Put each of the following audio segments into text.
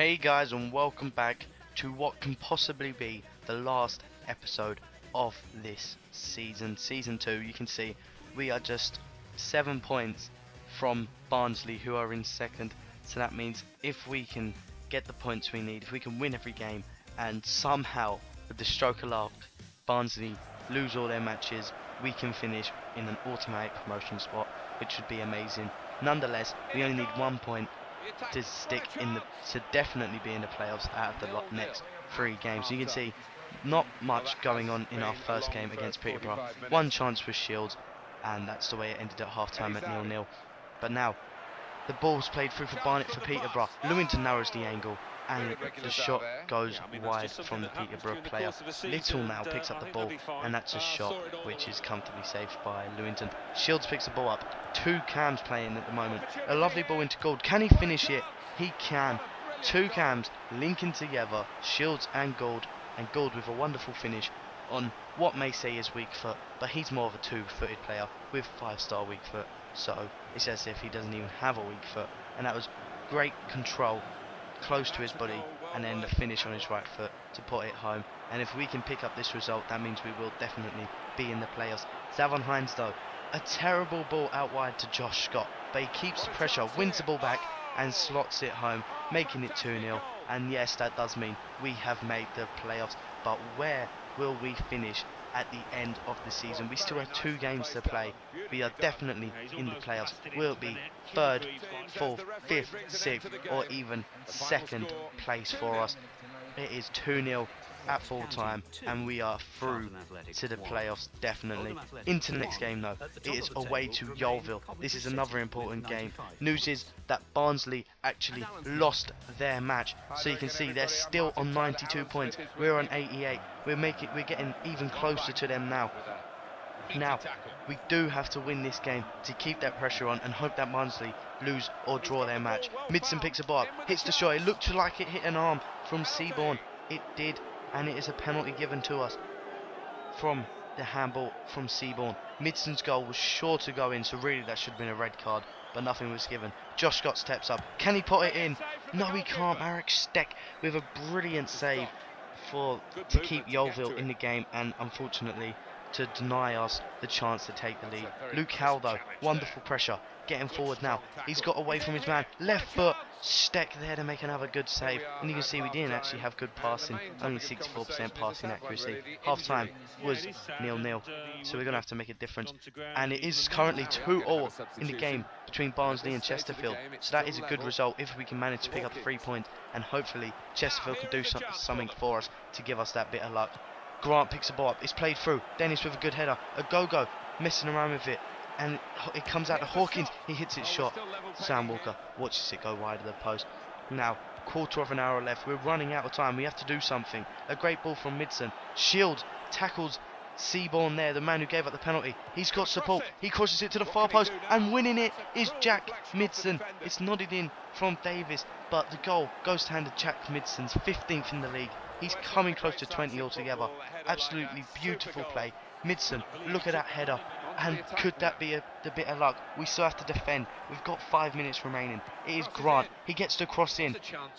Hey guys and welcome back to what can possibly be the last episode of this season, season 2. You can see we are just 7 points from Barnsley who are in second. So that means if we can get the points we need, if we can win every game and somehow with the stroke of luck Barnsley lose all their matches, we can finish in an automatic promotion spot which would be amazing. Nonetheless, we only need one point to stick in the to definitely be in the playoffs out of the next three games. You can see not much going on in our first game against Peterborough. One chance was Shields, and that's the way it ended at half time at nil nil. But now the ball's played through for Barnett for Peterborough. Lewington narrows the angle and the shot goes wide from the Peterborough player. Little now picks up the ball and that's a shot which is comfortably saved by Lewington. Shields picks the ball up. Two cams playing at the moment. A lovely ball into Gould. Can he finish it? He can. Two cams linking together. Shields and Gould. And Gould with a wonderful finish on what may say is weak foot, but he's more of a two-footed player with five-star weak foot. So it's as if he doesn't even have a weak foot. And that was great control close to his body and then the finish on his right foot to put it home. And if we can pick up this result, that means we will definitely be in the playoffs. Zavon Hines, though, a terrible ball out wide to Josh Scott, but he keeps the pressure, wins the ball back, and slots it home, making it 2 0. And yes, that does mean we have made the playoffs, but where will we finish at the end of the season. We still have two games to play. We are definitely in the playoffs. We'll be third, fourth, fifth, sixth, or even second place for us. It is 2-0 at full time and we are through to the playoffs definitely. Into the next game though, it is away to Yeovil. This is another important game. News is that Barnsley actually lost their match. So you can see they're still on 92 points. We're on 88. We're making we're getting even closer to them now. Now, we do have to win this game to keep that pressure on and hope that Barnsley lose or draw their match. Midson picks a ball hits the shot. It looked like it hit an arm from Seaborne. It did and it is a penalty given to us from the handball from Seaborne. Midson's goal was sure to go in, so really that should have been a red card, but nothing was given. Josh Scott steps up. Can he put it in? No, he can't. Marek Stech with a brilliant save for to keep Yeovil in the game, and unfortunately to deny us the chance to take the lead. Luke Howell, wonderful pressure getting forward now. He's got away from his man. Left foot. Stech there to make another good save. And you can see we didn't actually have good passing. Only 64% passing accuracy. Half time was nil-nil. So we're going to have to make a difference. And it is currently 2-all in the game between Barnsley and Chesterfield. So that is a good result if we can manage to pick up three points. And hopefully Chesterfield can do something for us to give us that bit of luck. Grant picks the ball up. It's played through. Dennis with a good header. Ogogo. Messing around with it and it comes out to Hawkins. He hits it shot. Sam Walker watches it go wide of the post. Now, quarter of an hour left. We're running out of time. We have to do something. A great ball from Midson. Shield tackles Seaborne there, the man who gave up the penalty. He's got support. He crosses it to the far post, and winning it is Jack Midson. It's nodded in from Davis, but the goal goes to hand to Jack Midson's 15th in the league. He's coming close to 20 altogether. Absolutely beautiful play. Midson, look at that header. And could that be a, a bit of luck? We still have to defend. We've got five minutes remaining. It is Grant. He gets to cross in.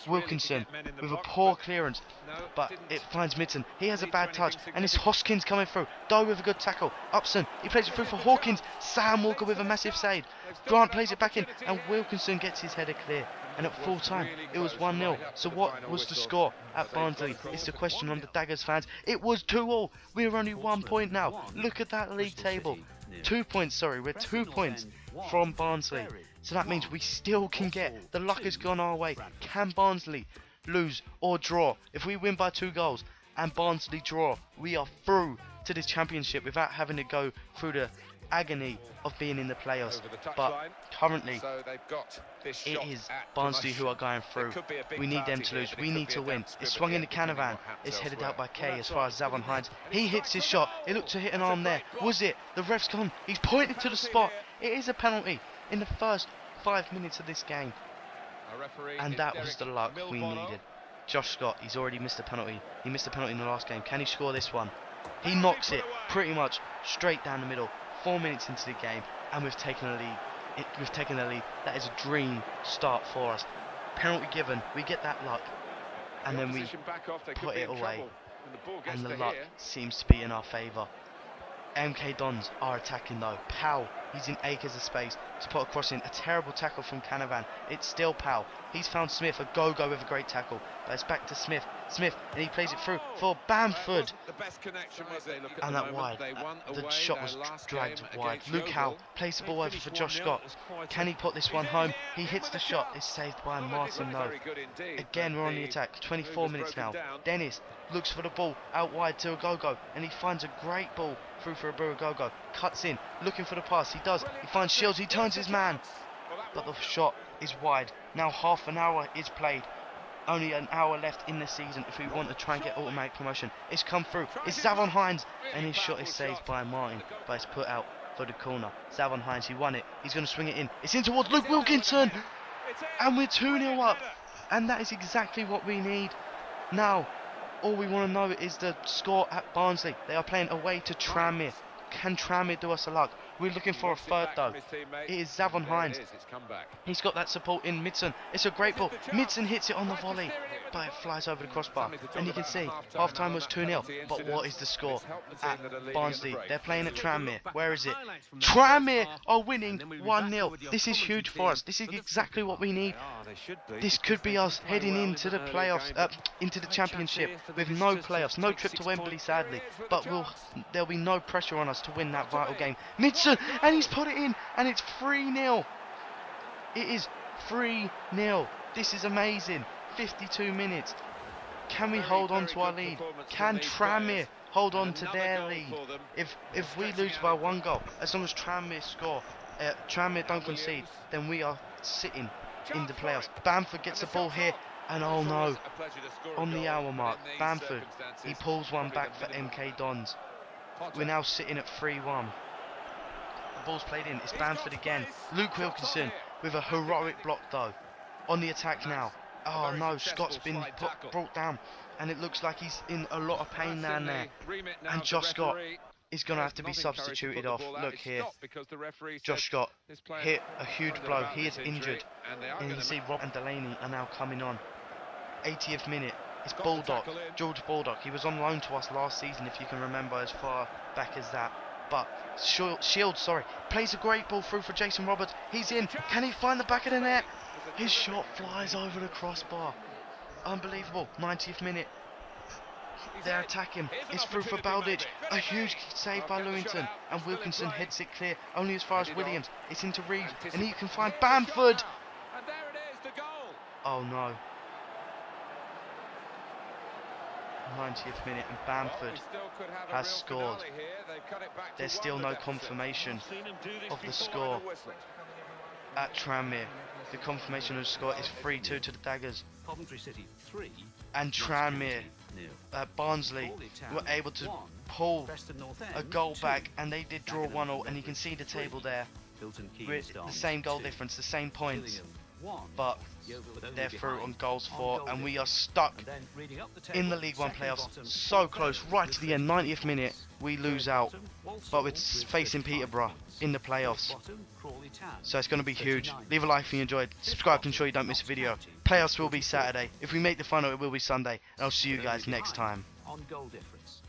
Wilkinson with a poor clearance. But it finds Midson. He has a bad touch. And it's Hoskins coming through. Doe with a good tackle. Upson. He plays it through for Hawkins. Sam Walker with a massive save. Grant plays it back in. And Wilkinson gets his header clear and at full time it was 1-0. So what was the score at Barnsley? It's the question on the Daggers fans. It was 2-all. We're only one point now. Look at that league table. Two points, sorry, we're two points from Barnsley. So that means we still can get, the luck has gone our way. Can Barnsley lose or draw? If we win by two goals and Barnsley draw, we are through to this championship without having to go through the agony of being in the playoffs. But currently, it is Barnsley who are going through. We need them to lose. We need to win. It's swung in the Canavan. It's headed out by Kay as far as Zavon Hines. He hits his shot. It looked to hit an arm there. Was it? The ref's gone. He's pointed to the spot. It is a penalty in the first five minutes of this game. And that was the luck we needed. Josh Scott, he's already missed a penalty. He missed a penalty in the last game. Can he score this one? He knocks it pretty much straight down the middle four minutes into the game and we've taken a lead. It, we've taken the lead. That is a dream start for us. penalty given, we get that luck, and The then we off, put it away, when the and the luck here. seems to be in our favour. MK Dons are attacking though. Powell, he's in acres of space to put a cross in. A terrible tackle from Canavan. It's still Powell. He's found Smith, Ogogo with a great tackle. But it's back to Smith. Smith, and he plays it through for Bamford. The best connection, was it? Look at And the that wide. they The shot was dragged wide. Luke Howe plays the ball over for Josh Scott. It was quite Can he put this one home? He hits the shot. It's saved by Martin looked Lowe. very good indeed, Again, we're on the attack. 24 minutes now. Dennis looks for the ball out wide to Ogogo, and he finds a great ball through for Abu Ogogo. Cuts in, looking for the pass. He does. He finds Shields. He turns his man, but the shot is wide. Now half an hour is played. Only an hour left in the season if we want to try and get automatic promotion. It's come through. It's Zavon Hines, and his shot is saved by Martin, but it's put out for the corner. Zavon Hines, he won it. He's going to swing it in. It's in towards Luke Wilkinson. And we're 2 0 up. And that is exactly what we need. Now, all we want to know is the score at Barnsley. They are playing away to Tranmere. Can Tranmere do us a luck? We're looking for a third though. from his teammate. It is Zavon Hines. It is, it's come back. He's got that support in Midson. It's a great ball. Midson hits it on the volley, but it flies over the crossbar. To talk And you can see, half half-time was 2 0. But what is the score It's helped the team at that are leading at Barnsley? They're playing at Tranmere. Where is it? Tranmere are winning then we'll be 1 back 0. This is huge for us. This is exactly what we need. They are, they should be, This could be us heading into the playoffs, uh, into the championship here for the with no playoffs, no trip to Wembley, sadly. There is with But we'll, there'll be no pressure on us to win that vital game. Midson, and he's put it in, and it's 3 0. It is 3 0. This is amazing. 52 minutes. Can we hold on to our lead? Can Tranmere hold on to their lead? If if we lose by one goal, as long as Tranmere score, uh, Tranmere don't concede, then we are sitting in the playoffs. Bamford gets the ball here, and oh no, always a pleasure to score a on the hour mark, Bamford, he pulls one back for. MK Dons. We're now sitting at 3-1. The ball's played in. It's Bamford again. Luke Wilkinson with a heroic block though. On the attack now. Oh no, Scott's been put, brought down, and it looks like he's in a lot of pain down there. the remit now And Josh Scott is going to have to be not encouraged to substituted off. Look here, stopped because the referee said Josh Scott hit a huge blow. He is injured. and they are And you can see Rob and Delaney are now coming on. 80th minute. It's Baldock. George Baldock. He was on loan to us last season, if you can remember, as far back as that. But Shield- sorry, plays a great ball through for Jason Roberts. He's in. Can he find the back of the net? His shot flies over the crossbar. Unbelievable. 90th minute. They're attacking. It's through for Baldock. A huge save by Lewington. And Wilkinson heads it clear only as far as Williams. It's into Reed. And he can find Bamford. And there it is, the goal. Oh no. 90th minute and Well, Bamford. we still could have a has scored. here. It back There's still no confirmation Seen him do this of the score The at Tranmere. The confirmation of the score is 3-2 to the Daggers. Coventry City three. And Tranmere, uh, Barnsley, were able to one. pull a goal two. back and they did draw 1-0 and you can see the table there. Milton Keynes, With the same goal two. difference, the same points. But they're through on goals for and we are stuck And then reading up the in the League One playoffs. So close, right to the end, 90th minute, we lose out. But we're facing Peterborough in the playoffs. bottom, Crawley Town So it's going to be huge. Leave a like if you enjoyed. Subscribe to ensure you don't miss a video. Playoffs will be Saturday. If we make the final, it will be Sunday. And I'll see you guys next time. On goal difference.